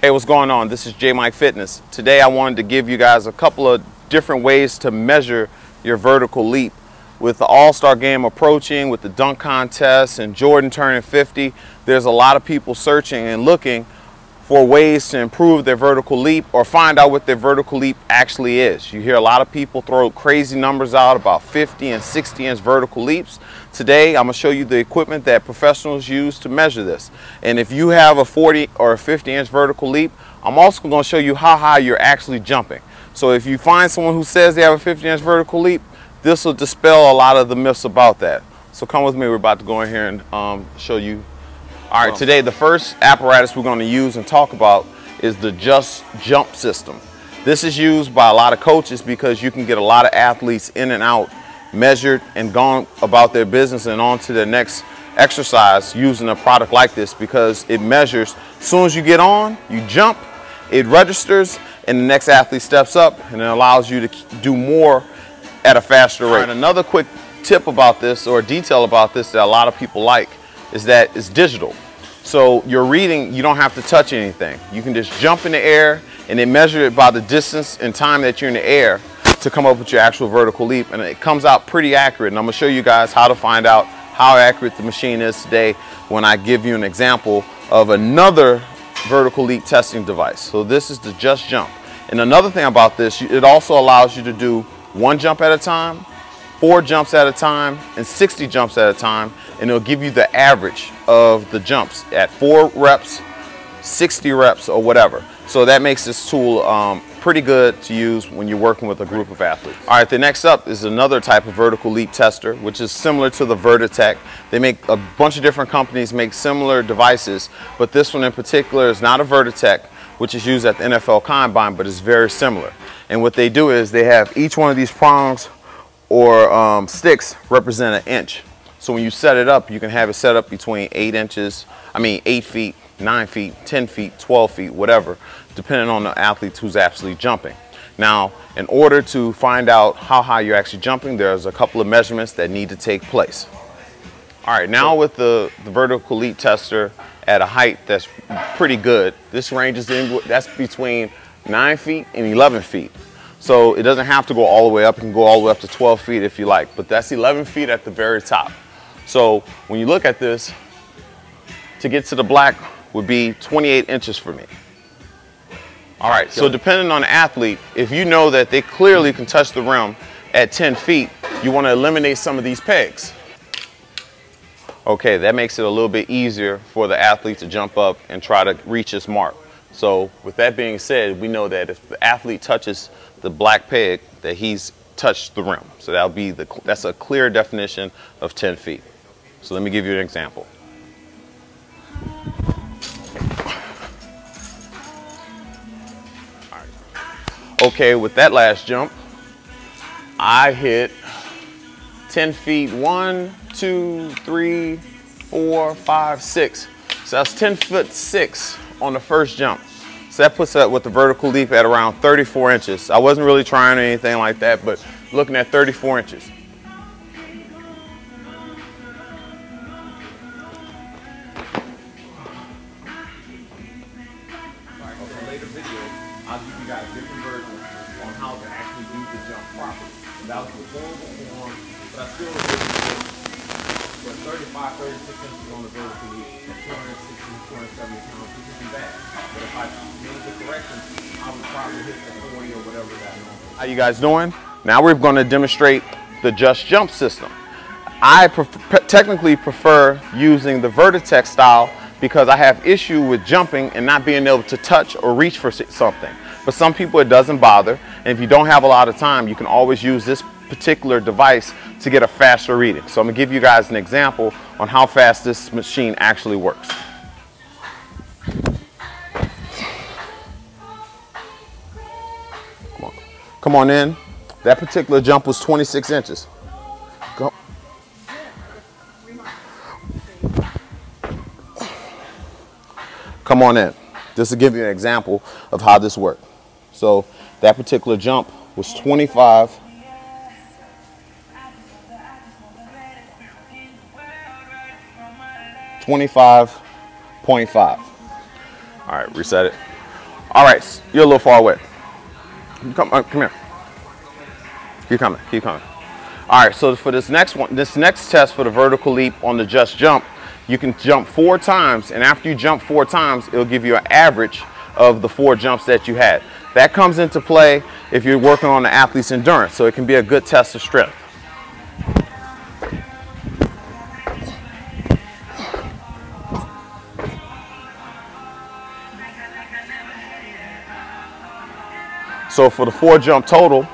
Hey, what's going on? This is J Mike Fitness. Today I wanted to give you guys a couple of different ways to measure your vertical leap. With the All-Star game approaching, with the dunk contest and Jordan turning 50, there's a lot of people searching and looking for ways to improve their vertical leap or find out what their vertical leap actually is. You hear a lot of people throw crazy numbers out about 50 and 60 inch vertical leaps. Today I'm to show you the equipment that professionals use to measure this. And if you have a 40 or a 50 inch vertical leap, I'm also to show you how high you're actually jumping. So if you find someone who says they have a 50 inch vertical leap, this will dispel a lot of the myths about that. So come with me, we're about to go in here and um, show you all right, today the first apparatus we're going to use and talk about is the Just Jump system. This is used by a lot of coaches because you can get a lot of athletes in and out, measured and gone about their business and on to their next exercise using a product like this because it measures, as soon as you get on, you jump, it registers, and the next athlete steps up and it allows you to do more at a faster rate. Right, another quick tip about this or detail about this that a lot of people like is that it's digital. So you're reading, you don't have to touch anything. You can just jump in the air and then measure it by the distance and time that you're in the air to come up with your actual vertical leap. And it comes out pretty accurate. And I'm gonna show you guys how to find out how accurate the machine is today when I give you an example of another vertical leap testing device. So this is the Just Jump. And another thing about this, it also allows you to do one jump at a time four jumps at a time and 60 jumps at a time and it'll give you the average of the jumps at four reps 60 reps or whatever. So that makes this tool um, pretty good to use when you're working with a group of athletes. All right the next up is another type of vertical leap tester which is similar to the vertitech. They make a bunch of different companies make similar devices but this one in particular is not a vertitech which is used at the NFL Combine but it's very similar. And what they do is they have each one of these prongs or um, sticks represent an inch. So when you set it up, you can have it set up between eight inches, I mean eight feet, nine feet, 10 feet, 12 feet, whatever, depending on the athlete who's actually jumping. Now, in order to find out how high you're actually jumping, there's a couple of measurements that need to take place. All right, now with the, the vertical leap tester at a height that's pretty good, this ranges in, that's between nine feet and 11 feet. So it doesn't have to go all the way up. It can go all the way up to 12 feet if you like, but that's 11 feet at the very top. So when you look at this, to get to the black would be 28 inches for me. All right, so depending on the athlete, if you know that they clearly can touch the rim at 10 feet, you want to eliminate some of these pegs. Okay, that makes it a little bit easier for the athlete to jump up and try to reach his mark. So with that being said, we know that if the athlete touches the black peg, that he's touched the rim. So that'll be the, that's a clear definition of 10 feet. So let me give you an example. Okay, with that last jump, I hit 10 feet, one, two, three, four, five, six. So that's 10 foot six on the first jump. So that puts up with the vertical leap at around 34 inches. I wasn't really trying or anything like that, but looking at 34 inches. That was form, but I still 35, 36 inches on the vertical leap at 260, 270 pounds, which isn't bad. But if I made the corrections, I would probably hit the 40 or whatever that normal. How you guys doing? Now we're going to demonstrate the Just Jump system. I technically prefer using the Vertitech style because I have issue with jumping and not being able to touch or reach for something. For some people it doesn't bother and if you don't have a lot of time you can always use this particular device to get a faster reading. So I'm to give you guys an example on how fast this machine actually works. Come on, Come on in. That particular jump was 26 inches. Go. Come on in. Just to give you an example of how this works. So that particular jump was 25 25.5. All right, reset it. All right, you're a little far away. Come, uh, come here. Keep coming, keep coming. All right, so for this next one, this next test for the vertical leap on the just jump, you can jump four times, and after you jump four times, it'll give you an average of the four jumps that you had. That comes into play if you're working on the athlete's endurance, so it can be a good test of strength. So for the four jump total,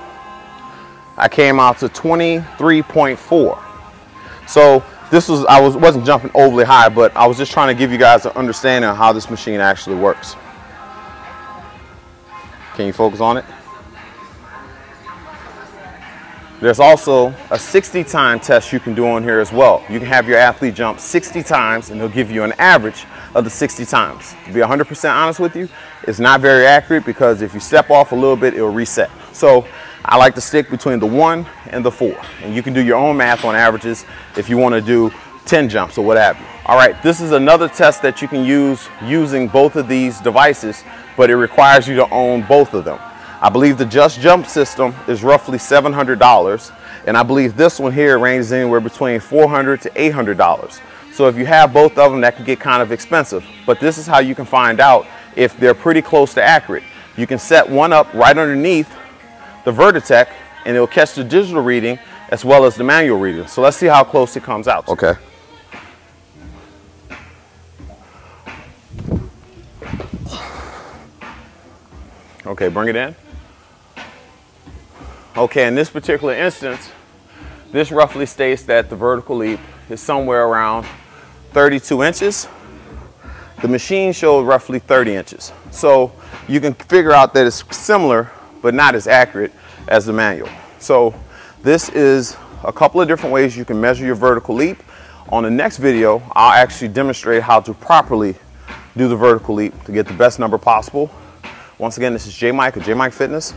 I came out to 23.4. So this was, I was, wasn't jumping overly high, but I was just trying to give you guys an understanding of how this machine actually works. Can you focus on it? There's also a 60 time test you can do on here as well. You can have your athlete jump 60 times and they'll give you an average of the 60 times. To be 100% honest with you, it's not very accurate because if you step off a little bit, it'll reset. So I like to stick between the one and the four. And you can do your own math on averages if you want to do 10 jumps or what have you. All right, this is another test that you can use using both of these devices, but it requires you to own both of them. I believe the Just Jump system is roughly $700, and I believe this one here ranges anywhere between $400 to $800. So if you have both of them, that can get kind of expensive. But this is how you can find out if they're pretty close to accurate. You can set one up right underneath the Vertitech, and it'll catch the digital reading as well as the manual reading. So let's see how close it comes out. Okay. Okay, bring it in. Okay, in this particular instance, this roughly states that the vertical leap is somewhere around 32 inches. The machine showed roughly 30 inches. So you can figure out that it's similar, but not as accurate as the manual. So this is a couple of different ways you can measure your vertical leap. On the next video, I'll actually demonstrate how to properly do the vertical leap to get the best number possible. Once again, this is J Mike of J Mike Fitness.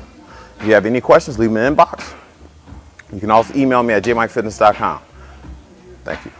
If you have any questions, leave them in the inbox. You can also email me at jmikefitness.com. Thank you.